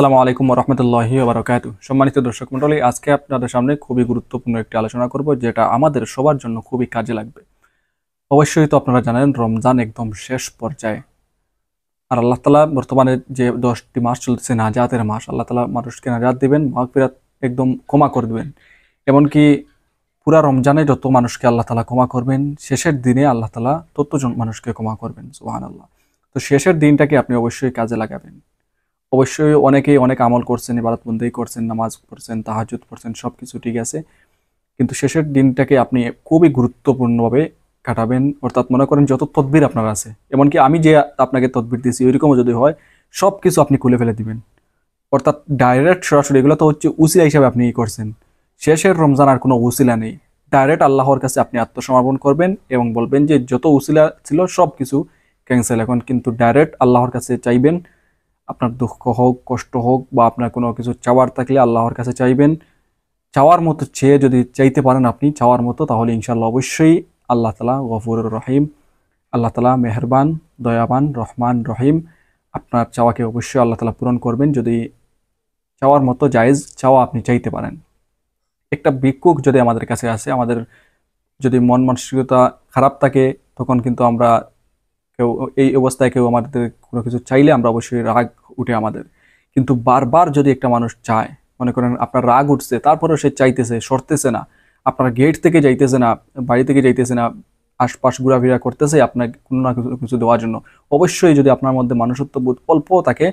আসসালামু আলাইকুম রহমতুল্লাহি বারকাত সম্মানিত দর্শক মণ্ডলী, আজকে আপনাদের সামনে খুবই গুরুত্বপূর্ণ একটি আলোচনা করব, যেটা আমাদের সবার জন্য খুবই কাজে লাগবে। অবশ্যই তো আপনারা জানেন, রমজান একদম শেষ পর্যায়ে। আর আল্লাহ তালা বর্তমানে যে দশটি মাস চলতেছে, নাজাতের মাস, আল্লাহ তালা মানুষকে নাজাত দিবেন, মাগফিরাত একদম ক্ষমা করে দেবেন। এমনকি পুরা রমজানে যত মানুষকে আল্লাহ তালা ক্ষমা করবেন, শেষের দিনে আল্লাহ তালা ততজন মানুষকে ক্ষমা করবেন সুহান আল্লাহ তো শেষের দিনটাকে আপনি অবশ্যই কাজে লাগাবেন। অবশ্যই অনেকেই অনেক আমল করছেন ইবাদতবন্দি করছেন, নামাজ পড়ছেন তাহাজুদ পড়ছেন সব কিছু ঠিক আছে। কিন্তু শেষের দিনটাকে আপনি খুবই গুরুত্বপূর্ণভাবে কাটাবেন। অর্থাৎ মনে করেন যত তদবির আপনার আছে, এমনকি আমি যে আপনাকে তদবির দিয়েছি ওইরকমও যদি হয় সব কিছু আপনি খুলে ফেলে দিবেন। অর্থাৎ ডাইরেক্ট সরাসরি, এগুলো তো হচ্ছে উসিলা হিসাবে আপনি করছেন। শেষের রমজান আর কোনো উসিলা নেই। ডাইরেক্ট আল্লাহর কাছে আপনি আত্মসমর্পণ করবেন এবং বলবেন যে যত উসিলা ছিল সব কিছু ক্যান্সেল এখন কিন্তু ডাইরেক্ট আল্লাহর কাছে চাইবেন আপনার দুঃখ হোক, কষ্ট হোক বা আপনার কোনো কিছু চাওয়ার থাকলে আল্লাহর কাছে চাইবেন। চাওয়ার মতো চেয়ে যদি চাইতে পারেন আপনি চাওয়ার মতো, তাহলে ইনশাল্লাহ অবশ্যই আল্লাহ তালা গফুর রহিম, আল্লাহ তালা মেহরবান, দয়াবান, রহমান, রহিম আপনার চাওয়াকে অবশ্যই আল্লাহ তালা পূরণ করবেন যদি চাওয়ার মতো জায়েজ চাওয়া আপনি চাইতে পারেন। একটা ভিক্ষুক যদি আমাদের কাছে আসে, আমাদের যদি মন মানসিকতা খারাপ থাকে, তখন কিন্তু আমরা কেউ এই অবস্থায় কেউ আমাদের কোনো কিছু চাইলে আমরা অবশ্যই রাগ উঠে আমাদের। কিন্তু বারবার যদি একটা মানুষ চায়, মনে করেন আপনার রাগ উঠছে, তারপরেও সে চাইতেছে, সরতেছে না, আপনার গেট থেকে যাইতেছে না, বাড়ি থেকে যাইতেছে না, আশপাশ ঘোরাফেরা করতেছে আপনাকে কোনো না কিছু কিছু দেওয়ার জন্য, অবশ্যই যদি আপনার মধ্যে মানুষত্ব বোধ অল্প থাকে,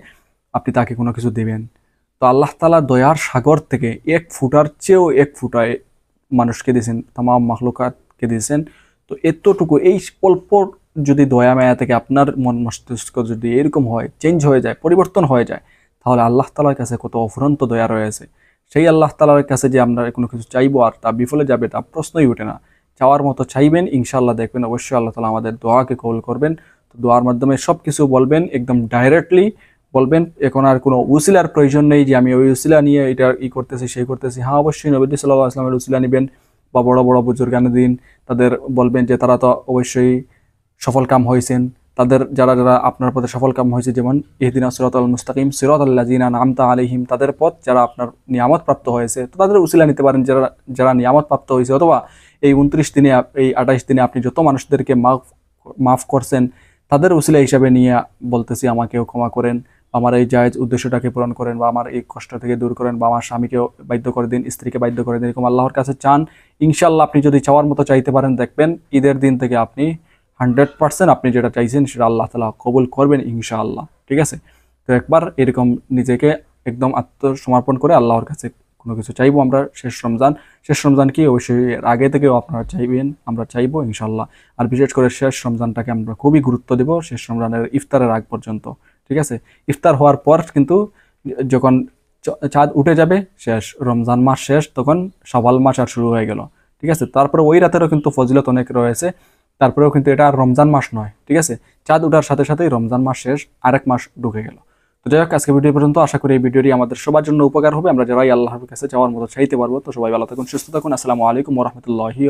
আপনি তাকে কোনো কিছু দেবেন। তো আল্লাহ তালা দয়ার সাগর থেকে এক ফুটার চেয়েও এক ফুটায় মানুষকে দিয়েছেন, তামাম মাহলুকাতকে দিয়েছেন। তো এতটুকু, এই অল্প যদি দয়া মায়া থেকে আপনার মন মস্তিষ্ক যদি এরকম হয় চেঞ্জ হয়ে যায়, পরিবর্তন হয়ে যায়, তাহলে আল্লাহ তালার কাছে কত অফুরন্ত দয়া রয়েছে। সেই আল্লাহ তালার কাছে যে আমরা কোনো কিছু চাইব আর তা বিফলে যাবে, তা প্রশ্নই ওঠে না। চাওয়ার মতো চাইবেন ইনশাল্লাহ দেখবেন অবশ্যই আল্লাহ তালা আমাদের দোয়াকে কবুল করবেন। তো দোয়ার মাধ্যমে সব কিছু বলবেন, একদম ডাইরেক্টলি বলবেন। এখন আর কোনো উসিলার প্রয়োজন নেই যে আমি ওই উসিলা নিয়ে এটা ই করতেছি, সেই করতেছি। হ্যাঁ অবশ্যই নবী সাল্লাহ আসলামের উসিলা নেবেন বা বড় বড় বুজুর্গানের দিন তাদের বলবেন যে তারা তো অবশ্যই সফল কাম হয়েছেন। তাদের যারা যারা আপনার পথে সফল কাম হয়েছে, যেমন ইহদিনা সিরত আল মুস্তাকিম সিরত আল্লাহ জিনা নামতা আলিহিম তাদের পথ যারা আপনার নিয়ামত প্রাপ্ত হয়েছে, তো তাদের উসিলা নিতে পারেন যারা যারা নিয়ামত প্রাপ্ত হয়েছে, অথবা এই উনত্রিশ দিনে, এই আঠাইশ দিনে আপনি যত মানুষদেরকে মাফ মাফ করছেন, তাদের উসিলা হিসাবে নিয়ে বলতেছি, আমাকেও ক্ষমা করেন, আমার এই জায়েজ উদ্দেশ্যটাকে পূরণ করেন, বা আমার এই কষ্ট থেকে দূর করেন, বা আমার স্বামীকেও বাধ্য করে দিন, স্ত্রীকে বাধ্য করে দিন, এরকম আল্লাহর কাছে চান। ইনশাল্লাহ আপনি যদি চাওয়ার মতো চাইতে পারেন, দেখবেন ঈদের দিন থেকে আপনি হান্ড্রেড পার্সেন্ট আপনি যেটা চাইছেন সেটা আল্লাহ তালা কবুল করবেন ইনশাআল্লাহ, ঠিক আছে? তো একবার এরকম নিজেকে একদম আত্মসমর্পণ করে আল্লাহর কাছে কোনো কিছু চাইব আমরা শেষ রমজান। শেষ রমজান কি? অবশ্যই আগে থেকেও আপনারা চাইবেন, আমরা চাইব ইনশাল্লাহ আর বিশেষ করে শেষ রমজানটাকে আমরা খুবই গুরুত্ব দেব শেষ রমজানের ইফতারের আগ পর্যন্ত, ঠিক আছে? ইফতার হওয়ার পর কিন্তু যখন চাঁদ উঠে যাবে, শেষ রমজান মাস শেষ, তখন সওয়াল মাস আর শুরু হয়ে গেল, ঠিক আছে? তারপরে ওই রাতেরও কিন্তু ফজিলত অনেক রয়েছে। তারপরেও কিন্তু এটা আর রমজান মাস নয়, ঠিক আছে? চাঁদ উঠার সাথে সাথেই রমজান মাস শেষ, আরেক মাস ঢুকে গেল। তো যাই হোক, আজকে ভিডিও পর্যন্ত আশা করি এই ভিডিওটি আমাদের সবার জন্য উপকার হবে। আমরা যারাই আল্লাহর কাছে যাওয়ার মতো চাইতে পারব, তো সবাই ভালো থাকুন, সুস্থ থাকুন। আসসালামু আলাইকুম রহমতুল্লাহি